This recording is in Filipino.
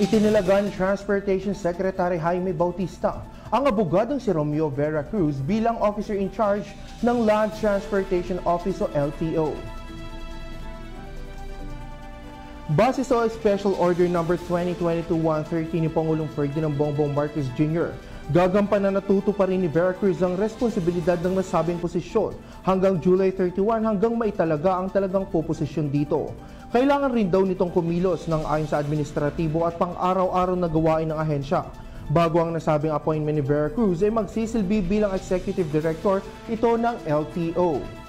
Itinilaga ni Transportation Secretary Jaime Bautista ang abogadong si Romeo Vera Cruz bilang officer in charge ng Land Transportation Office o LTO. Base sa Special Order No. 2022-130 ni Pangulong Ferdinand Bongbong Marcos Jr., gagampanan na tuto pa rin ni Vera Cruz ang responsibilidad ng nasabing posisyon hanggang July 31 hanggang maitalaga ang talagang poposisyon dito. Kailangan rin daw nitong kumilos ng ayon sa administratibo at pang-araw-araw na gawain ng ahensya. Bago ang nasabing appointment ni Vera Cruz ay magsisilbi bilang Executive Director ito ng LTO.